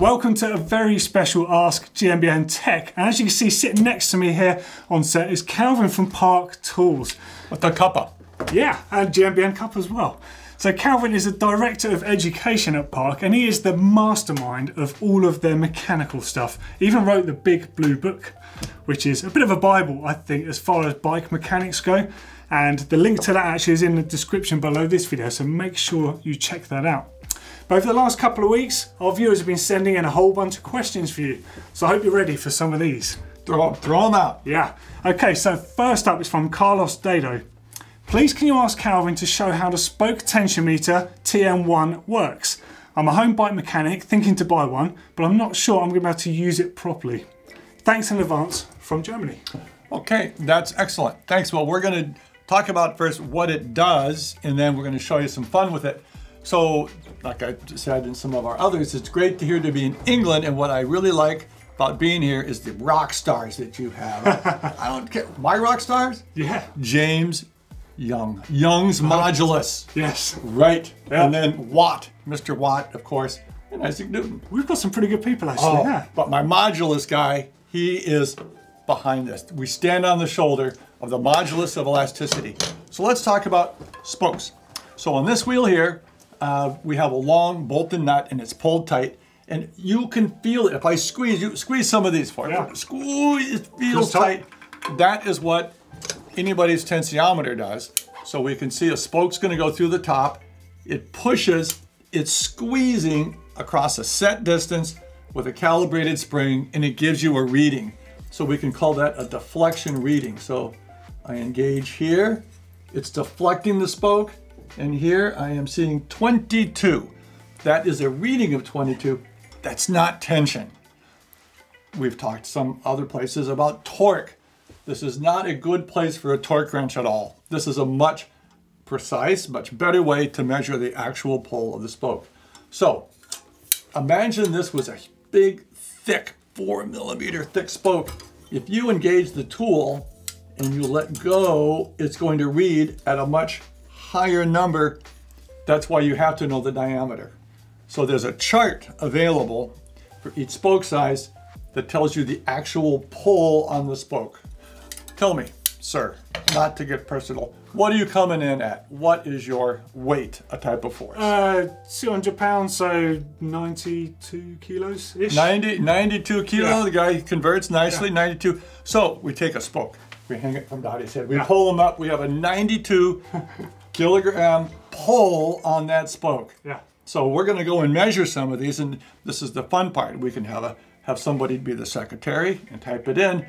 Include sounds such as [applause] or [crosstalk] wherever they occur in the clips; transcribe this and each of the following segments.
Welcome to a very special Ask GMBN Tech. And as you can see, sitting next to me here on set is Calvin from Park Tools. With the cuppa. Yeah, and GMBN Cup as well. So Calvin is the Director of Education at Park and he is the mastermind of all of their mechanical stuff. He even wrote the Big Blue Book, which is a bit of a bible, I think, as far as bike mechanics go. And the link to that actually is in the description below this video, so make sure you check that out. But over the last couple of weeks, our viewers have been sending in a whole bunch of questions for you. So I hope you're ready for some of these. Throw, throw them out. Yeah. Okay, so first up is from Carlos Dado. Please can you ask Calvin to show how the spoke tension meter TM1 works? I'm a home bike mechanic thinking to buy one, but I'm not sure I'm going to be able to use it properly. Thanks in advance from Germany. Okay, that's excellent. Thanks. Well, we're going to talk about first what it does, and then we're going to show you some fun with it. So, like I said in some of our others, it's great to hear to be in England, and what I really like about being here is the rock stars that you have. [laughs] I don't care. My rock stars? Yeah. James Young. Young's Modulus. Yes. Right. Yeah. And then Watt, Mr. Watt, of course, and Isaac Newton. We've got some pretty good people actually. Oh, Yeah. But my modulus guy, he is behind this. We stand on the shoulder of the modulus of elasticity. So let's talk about spokes. So on this wheel here, uh, we have a long bolted nut and it's pulled tight. And you can feel it. If I squeeze, you squeeze some of these for Yeah. Squeeze, it feels Feels tight. tight. That is what anybody's tensiometer does. So we can see a spoke's gonna go through the top. It pushes, it's squeezing across a set distance with a calibrated spring and it gives you a reading. So we can call that a deflection reading. So I engage here, it's deflecting the spoke, and here I am seeing 22. That is a reading of 22. That's not tension. We've talked some other places about torque. This is not a good place for a torque wrench at all. This is a much precise, much better way to measure the actual pull of the spoke. So imagine this was a big, thick, four millimeter thick spoke. If you engage the tool and you let go, it's going to read at a much higher number. That's why you have to know the diameter. So there's a chart available for each spoke size that tells you the actual pull on the spoke. Tell me, sir, not to get personal, what are you coming in at? What is your weight, a type of force? Uh, 200 pounds, so 92 kilos ish. 90, 92 kilo, Yeah. the guy converts nicely, 92. So we take a spoke, we hang it from Doddy's head, we pull him up, we have a 92 kilogram pull on that spoke. Yeah. So we're going to go and measure some of these, and this is the fun part. We can have a have somebody be the secretary and type it in.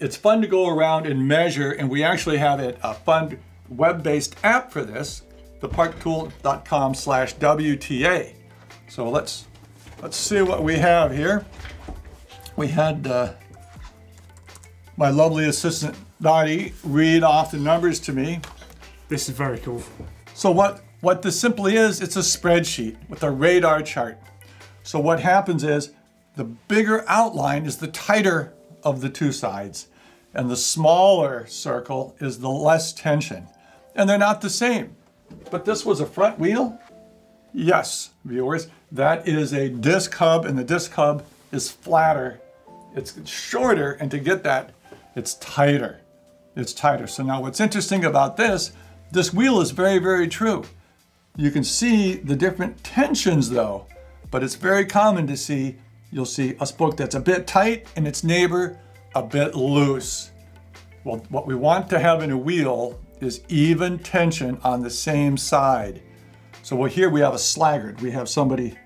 It's fun to go around and measure, and we actually have it a fun web-based app for this, theparktool.com/wta. So let's let's see what we have here. We had uh, my lovely assistant Doddy read off the numbers to me. This is very cool. So what, what this simply is, it's a spreadsheet with a radar chart. So what happens is the bigger outline is the tighter of the two sides and the smaller circle is the less tension. And they're not the same. But this was a front wheel? Yes, viewers, that is a disc hub and the disc hub is flatter. It's shorter and to get that, it's tighter. It's tighter. So now what's interesting about this, this wheel is very, very true. You can see the different tensions though, but it's very common to see, you'll see a spoke that's a bit tight and its neighbor a bit loose. Well, what we want to have in a wheel is even tension on the same side. So well, here we have a slaggard. We have somebody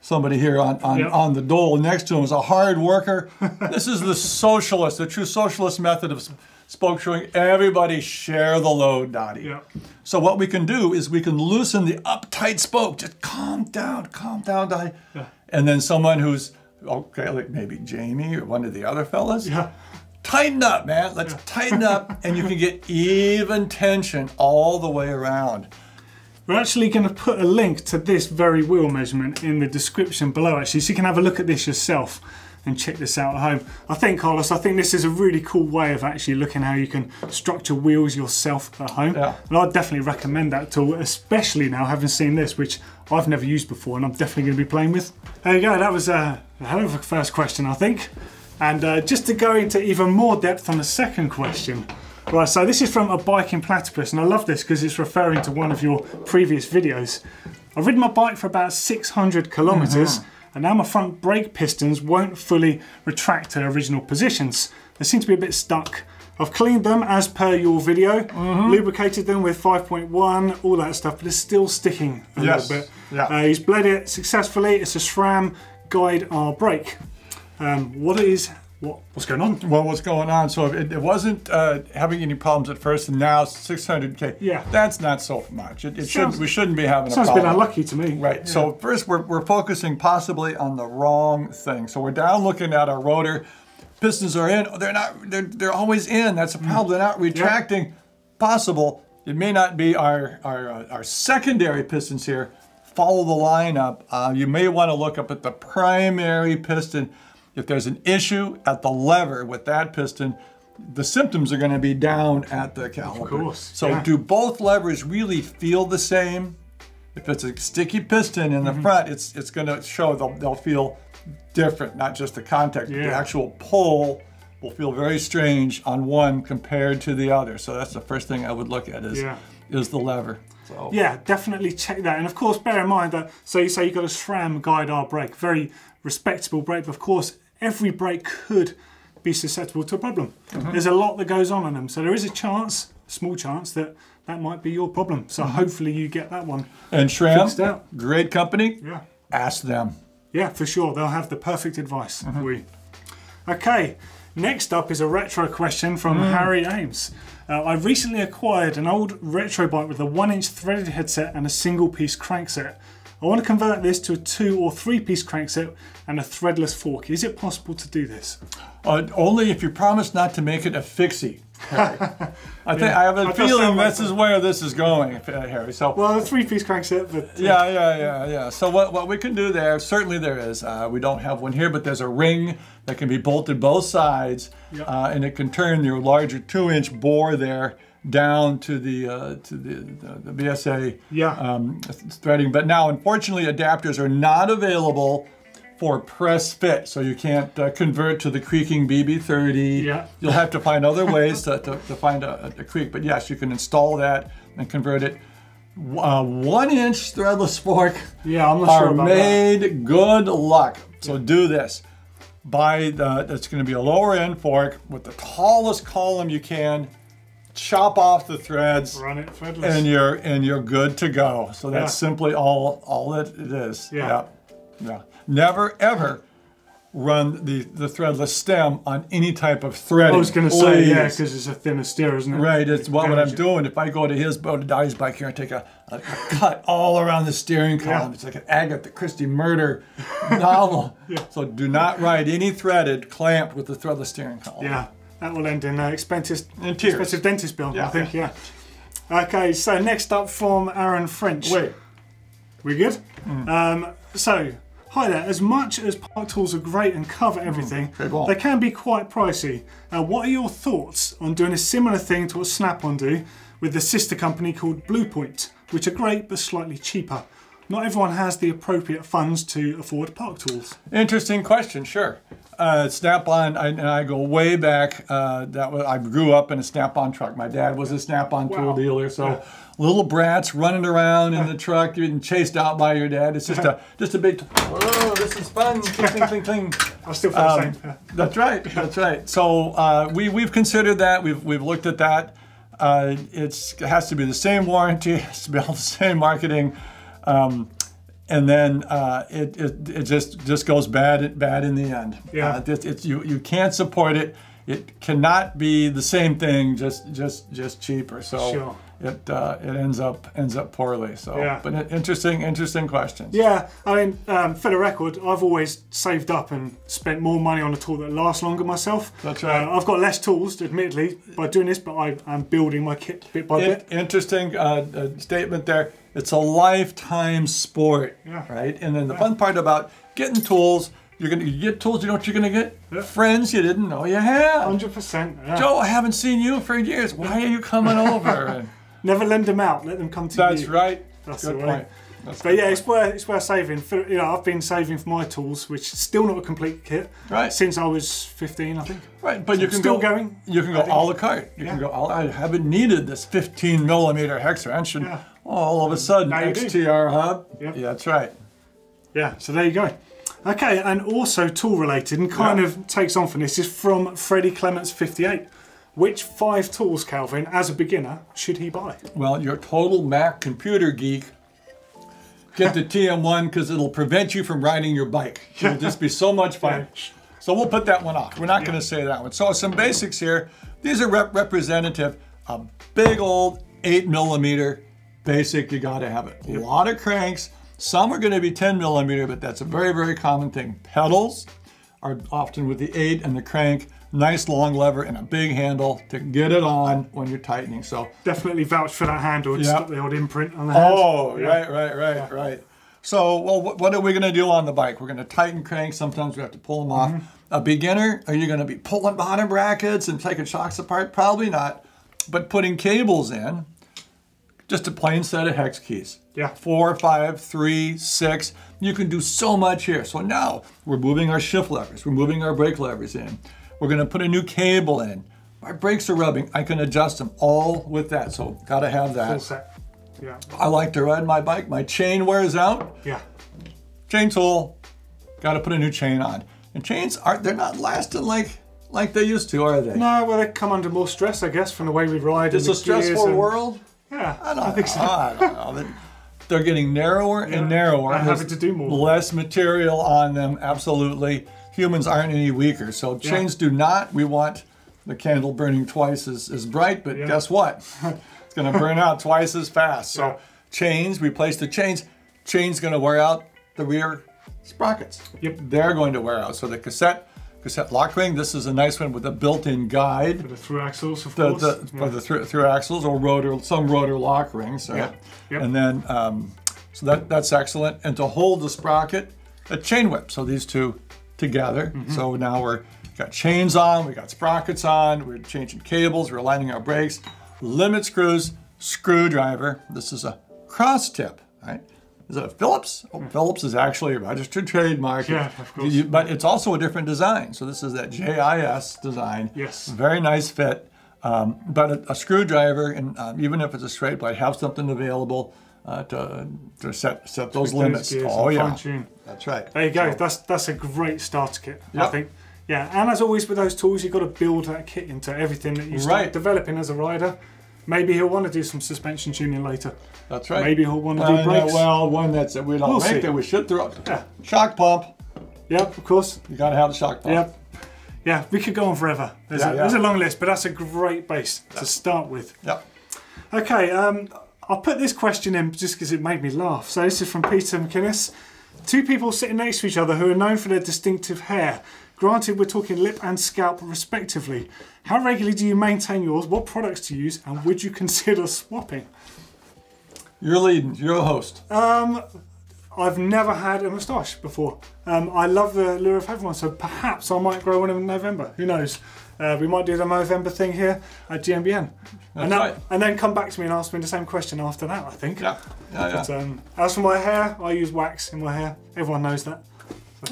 somebody here on, on, Yep. on the dole next to him is a hard worker. [laughs] this is the socialist, the true socialist method of spoke showing everybody share the load, Doddy. Yeah. So what we can do is we can loosen the uptight spoke. Just calm down, calm down, Doddy. And then someone who's, okay, like maybe Jamie or one of the other fellas, Yeah. tighten up, man. Let's tighten up, [laughs] and you can get even tension all the way around. We're actually going to put a link to this very wheel measurement in the description below, actually, so you can have a look at this yourself. And check this out at home. I think, Carlos, I think this is a really cool way of actually looking how you can structure wheels yourself at home. Yeah. And I'd definitely recommend that tool, especially now having seen this, which I've never used before and I'm definitely going to be playing with. There you go, that was a hell of a first question, I think. And uh, just to go into even more depth on the second question, Right, so this is from a biking platypus, and I love this because it's referring to one of your previous videos. I've ridden my bike for about 600 kilometers and now my front brake pistons won't fully retract to their original positions. They seem to be a bit stuck. I've cleaned them as per your video, lubricated them with 5.1, all that stuff, but it's still sticking a Yes, little bit. yeah. Uh, he's bled it successfully. It's a SRAM Guide R brake. Um, what is what? What's going on? Well, what's going on? So it, it wasn't uh, having any problems at first, and now 600k. Yeah. that's not so much. It, it Sounds- should we shouldn't be having Sounds a problem. unlucky to me. Right. So first, we're, we're focusing possibly on the wrong thing. So we're down looking at our rotor. Pistons are in. They're not. They're, they're always in. That's a problem. They're not retracting. Possible. It may not be our our, uh, our secondary pistons here. Follow the line up. Uh, you may want to look up at the primary piston. If there's an issue at the lever with that piston, the symptoms are going to be down at the caliper. Of course, So yeah. do both levers really feel the same? If it's a sticky piston in the Mm-hmm. front, it's it's going to show they'll, they'll feel different, not just the contact. The actual pull will feel very strange on one compared to the other. So that's the first thing I would look at is Yeah. is the lever. So Yeah, definitely check that. And of course, bear in mind that, so you say you've got a SRAM Guide R brake, very respectable brake, but of course, every brake could be susceptible to a problem. Mm-hmm. There's a lot that goes on on them. So there is a chance, small chance, that that might be your problem. So hopefully you get that one. and out. great company. Yeah. Ask them. Yeah, for sure. They'll have the perfect advice Mm-hmm. for you. Okay, next up is a retro question from Mm. Harry Ames. Uh, I recently acquired an old retro bike with a one inch threaded headset and a single piece crankset. I want to convert this to a two or three piece crankset and a threadless fork. Is it possible to do this? Uh, only if you promise not to make it a fixie. Harry. [laughs] I think I have a I feeling this is where this is going, uh, Harry. So Well, a three piece crankset, but. uh, Yeah, yeah, yeah, yeah. So what, what we can do there, certainly there is. Uh, we don't have one here, but there's a ring that can be bolted both sides, Yep. uh, and it can turn your larger two-inch bore there down to the uh, to the, the, the BSA Yeah. um, threading. But now, unfortunately, adapters are not available for press fit, so you can't uh, convert to the creaking BB30. Yeah. You'll have to find other ways to, to, to find a, a creak. But yes, you can install that and convert it. Uh, one inch threadless fork Yeah, I'm not are sure about that. made good luck. So do this. Buy the, it's going to be a lower end fork with the tallest column you can. Chop off the threads Run it threadless. and you're and you're good to go. So that's Yeah. simply all all it, it is. Yeah. yeah. Yeah. Never ever run the the threadless stem on any type of thread I was going to say, yeah, because it's a thinner steer, isn't it? Right, it's what, what I'm doing. If I go to his boat to Daddy's bike here and take a, a, a cut all around the steering column, Yeah. it's like an Agatha Christie murder [laughs] novel. So do not ride any threaded clamped with the threadless steering column. Yeah, that will end in uh, expensive, expensive dentist bill, I think, yeah. Okay, so next up from Aaron French. Wait, We good? Mm. Um, so, hi there. As much as Park Tools are great and cover everything, très bon. they can be quite pricey. Uh, what are your thoughts on doing a similar thing to what Snap-on do with the sister company called Blue-Point, which are great but slightly cheaper? Not everyone has the appropriate funds to afford Park Tools. interesting question. Sure. Uh, Snap-on, I, and I go way back. Uh, that was, I grew up in a Snap-on truck. My dad was a Snap-on tool Wow. dealer, so little brats running around in the truck, getting chased out by your dad. It's just a [laughs] just a big. Whoa, this is fun! Cling, cling, cling, cling. I still feel the Um, same. Yeah. That's right. That's right. So uh, we we've considered that. We've we've looked at that. Uh, it's it has to be the same warranty. It [laughs] has to be all the same marketing. Um, and then uh, it, it it just just goes bad bad in the end. Yeah. Uh, it's, it's you you can't support it. It cannot be the same thing. Just just just cheaper. So Sure. it uh, it ends up ends up poorly. So Yeah. but interesting interesting questions. Yeah, I mean, um, for the record, I've always saved up and spent more money on a tool that lasts longer myself. That's right. Uh, I've got less tools, admittedly, by doing this, but I, I'm building my kit bit by bit. interesting uh, uh, statement there. It's a lifetime sport, Yeah. right? And then the fun part about getting tools, You're gonna you get tools. You know what you're gonna get? Friends you didn't know you had. Hundred percent. Yeah. Joe, I haven't seen you for years. Why are you coming over? [laughs] Never lend them out. Let them come to that's you. That's right. That's Good the way. point. That's But yeah, it's worth it's worth saving. For, you know, I've been saving for my tools, which is still not a complete kit. Right. Since I was 15, I think. Right, but you can Still go going? You can go a la carte. You can go. "Oh, I haven't needed this 15 millimeter hex wrench, and Yeah. Oh, all of a sudden. XTR hub. Yep. Yeah, that's right. Yeah. So there you go. Okay, and also tool related and kind Yeah. of takes on from this is from Freddie Clements 58. Which five tools, Calvin, as a beginner, should he buy? Well, you're a total Mac computer geek. Get the [laughs] TM1 because it'll prevent you from riding your bike. [laughs] It'll just be so much fun. So we'll put that one off. We're not going to say that one. So some basics here. These are rep- representative. A big old eight millimeter basic. You got to have it. A lot of cranks. Some are going to be 10 millimeter, but that's a very very common thing. Pedals are often with the eight and the crank. Nice long lever and a big handle to get it on when you're tightening. So Definitely vouch for that handle. It's Yeah. got the old imprint on the hand. Oh, Yeah. right, right, right, right. So, well, what, are we going to do on the bike? We're going to tighten cranks. Sometimes we have to pull them off. Mm-hmm. A beginner, are you going to be pulling bottom brackets and taking shocks apart? Probably not. But putting cables in, just a plain set of hex keys. Yeah. Four, five, three, six. You can do so much here. So now we're moving our shift levers. We're moving our brake levers in. We're going to put a new cable in. My brakes are rubbing. I can adjust them all with that. So got to have that. Full set. Yeah. I like to ride my bike. My chain wears out. Yeah. Chain tool. Got to put a new chain on. And chains aren't, they're not lasting like like they used to, are they? No, well, they come under more stress, I guess, from the way we ride. It's a stressful and- world. Yeah, I don't I think so. I don't know. They're- They're getting narrower and Yeah. narrower. And having to do more. Less material on them. Absolutely. Humans aren't any weaker. So chains do not. We want the candle burning twice as, as bright, but Yeah. guess what? [laughs] it's going to burn out twice as fast. So Yeah. chains, replace the chains. Chains going to wear out the rear sprockets. Yep. They're going to wear out. So the cassette cassette lock ring. This is a nice one with a built-in guide For The through axles, of the, course. the, Yeah. for the through, through axles or rotor, some rotor lock rings. Right? Yeah. Yep. And then, um, so that, that's excellent. And to hold the sprocket, a chain whip. So these two together. Mm-hmm. So now we're got chains on, we got sprockets on, we're changing cables, we're aligning our brakes, limit screws, screwdriver. This is a cross tip, right? Is it Phillips? Oh, Phillips is actually a registered trademark. Yeah, of course. But it's also a different design. So this is that JIS design. Yes. Very nice fit. Um, but a, a screwdriver, and um, even if it's a straight blade, have something available uh, to, to set set those Those limits. gears Oh yeah, that's right. There you go. That's that's a great starter kit. I think. Yeah, and as always with those tools, you've got to build that kit into everything that you start Right. developing as a rider. Maybe he'll want to do some suspension tuning later. That's right. Maybe he'll want to do Uh, brakes. well, one that's that we don't We'll make see. that we should throw. Yeah. Shock pump. Yep, of course. You got to have the shock pump. Yep. Yeah, we could go on forever. There's, Yeah, a, yeah. there's a long list, but that's a great base to start with. Yep. Okay, um, I'll put this question in just because it made me laugh. So this is from Peter McInnes. Two people sitting next to each other who are known for their distinctive hair. Granted, we're talking lip and scalp respectively. How regularly do you maintain yours? What products do you use? And would you consider swapping? You're leading. You're a host. Um, I've never had a moustache before. Um, I love the lure of having one, so perhaps I might grow one in November. Who knows? Uh, we might do the November thing here at GMBN. and, then, right. and then come back to me and ask me the same question after that, I think. yeah. Yeah. Yeah. But, um, as for my hair, I use wax in my hair. Everyone knows that.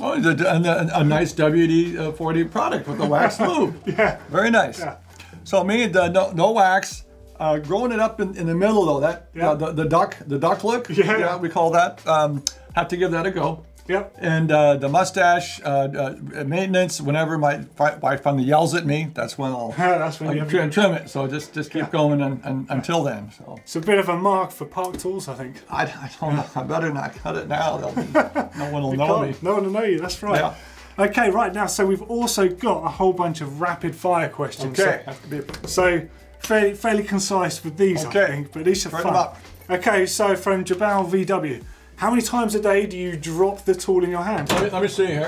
Oh, and the, a nice WD-40 product with the wax [laughs] lube. Yeah. Very nice. Yeah. So me, the, no, no wax. Uh, growing it up in, in the middle though, that Yeah. uh, the, the duck, the duck look. Yeah. we call that. Um, have to give that a go. Yep. And uh, the mustache uh, uh, maintenance. Whenever my wife finally yells at me, that's when I'll, [laughs] That's when you trim, trim it. So just just keep going and, and, until then. So It's a bit of a mark for park tools, I think. I, I don't know. I better not cut it now. Be, [laughs] no one will know me. No one will know you, that's right. Yeah. Okay, right now, so we've also got a whole bunch of rapid fire questions. Okay. So- Have to be- So fairly, fairly concise with these, Okay. I think, but these are Turn fun. Okay, so from Jabal VW, how many times a day do you drop the tool in your hand? Let me, let me see here.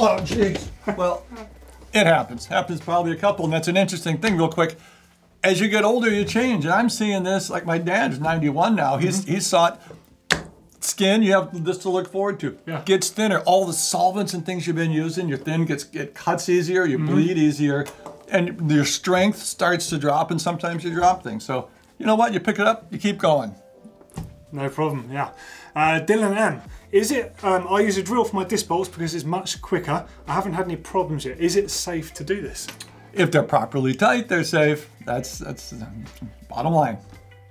Oh, jeez. Well, it happens. Happens probably a couple, and that's an interesting thing. Real quick, as you get older, you change. And I'm seeing this. Like my dad's 91 now. He's Mm-hmm. he saw it. skin, you have this to look forward to. Yeah. Gets thinner. All the solvents and things you've been using, your thin gets it cuts easier, you Mm-hmm. bleed easier, and your strength starts to drop, and sometimes you drop things. So you know what? You pick it up, you keep going. No problem, yeah. Uh, Dylan M. Is it, um, I use a drill for my disc bolts because it's much quicker. I haven't had any problems yet. Is it safe to do this? If they're properly tight, they're safe. That's that's bottom line.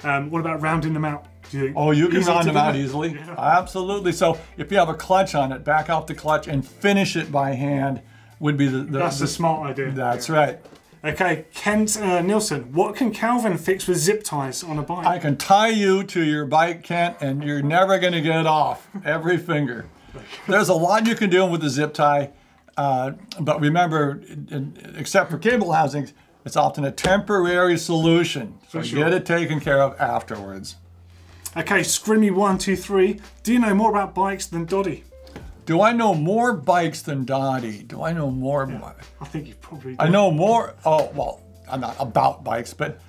Um, what about rounding them out? Do you think Oh, you can round them out that? easily. Yeah. Absolutely. So if you have a clutch on it, back off the clutch and finish it by hand would be the. the That's the- a smart idea. That's Yeah. right. Okay, Kent uh, Nilsson. What can Calvin fix with zip ties on a bike? I can tie you to your bike, Kent, and you're never going to get off every finger. There's a lot you can do with the zip tie, uh, but remember, except for cable housings, it's often a temporary solution. So sure. get it taken care of afterwards. Okay, Scrimmy123. Do you know more about bikes than Doddy? Do I know more bikes than Doddy? Do I know more? bi- I think you probably do. I know more. Oh well, I'm not about bikes, but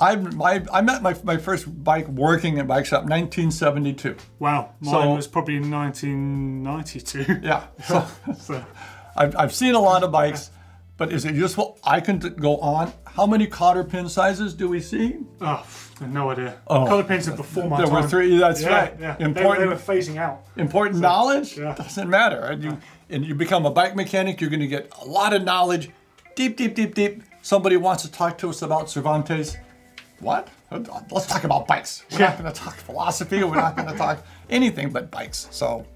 I my I met my my first bike working at bike shop 1972. Wow, mine So- was probably 1992. Yeah. [laughs] So so, [laughs] I've, I've seen a lot of bikes, but is it useful? I can go on. How many cotter pin sizes do we see? oh, no idea. Oh. Cotter pins are before my There time. were three. That's Yeah, right. yeah. They, Important. they were phasing out. important knowledge yeah. doesn't matter. And you and you become a bike mechanic, you're going to get a lot of knowledge, deep, deep, deep, deep. Somebody wants to talk to us about Cervantes. What? Let's talk about bikes. We're not going to talk philosophy. We're not going to talk anything but bikes. So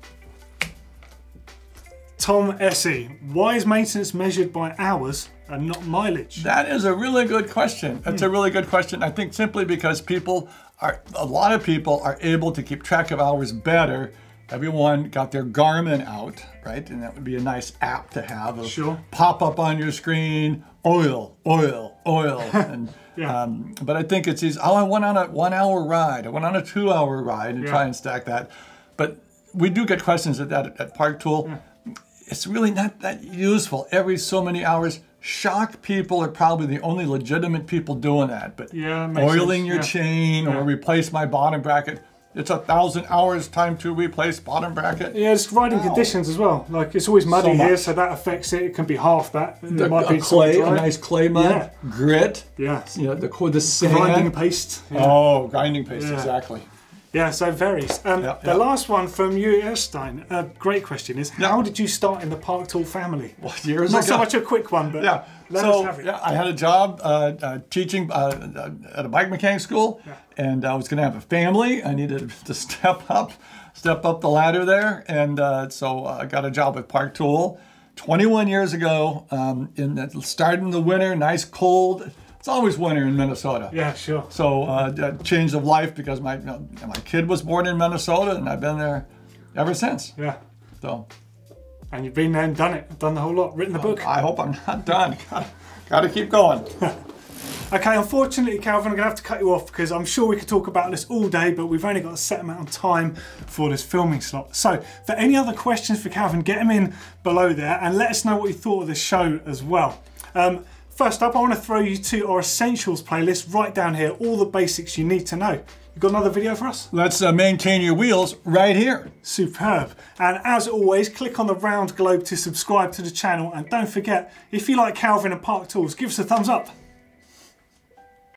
Tom Essie. Why is maintenance measured by hours and not mileage? that is a really good question. That's a really good question. I think simply because people are, a lot of people are able to keep track of hours better. Everyone got their Garmin out, right? And that would be a nice app to have. Sure. Pop up on your screen, oil, oil, oil. [laughs] and, Yeah. um, but I think it's easy. Oh, I went on a one hour ride. I went on a two hour ride and try and stack that. But we do get questions at that at Park Tool. It's really not that useful every so many hours. Shock people are probably the only legitimate people doing that. But Yeah, oiling sense, your yeah. chain or replace my bottom bracket. It's a thousand hours time to replace bottom bracket. Yeah, it's riding Wow. conditions as well. Like it's always muddy So here, so that affects it. It can be half that. It A, might a be clay, a nice clay mud, Yeah. grit. Yeah. You know the the sand. Grinding paste. Yeah. Oh, grinding paste, Yeah. exactly. Yeah, so it varies. Um, Yeah, the yeah. last one from you, Erstein. A great question is how did you start in the Park Tool family? What years Not ago? so much a quick one, but Yeah. let us so have it. yeah, I had a job uh, uh, teaching uh, uh, at a bike mechanic school, and I was going to have a family. I needed [laughs] to step up, step up the ladder there, and uh, so I got a job at Park Tool. 21 years ago, um, in the start in the winter, nice cold. It's always winter in Minnesota. Yeah, sure. So uh, change of life because my you know, my kid was born in Minnesota, and I've been there ever since. Yeah. So And you've been there and done it, done the whole lot, written the book. I hope I'm not done. [laughs] Got to keep going. [laughs] Okay, unfortunately, Calvin, I'm going to have to cut you off because I'm sure we could talk about this all day, but we've only got a set amount of time for this filming slot. So, for any other questions for Calvin, get them in below there and let us know what you thought of the show as well. Um, first up, I want to throw you to our essentials playlist right down here, all the basics you need to know. You got another video for us? Let's uh, maintain your wheels right here. Superb. And as always, click on the round globe to subscribe to the channel. And don't forget, if you like Calvin and Park Tools, give us a thumbs up.